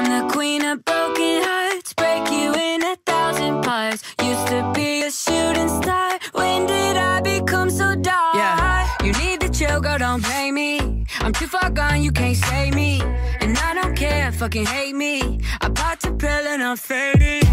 I'm the queen of broken hearts, break you in a thousand parts. Used to be a shooting star. When did I become so dark? Yeah, you need to chill, girl, don't play me. I'm too far gone, you can't save me. And I don't care, fucking hate me. I bought a pill and I'm faded.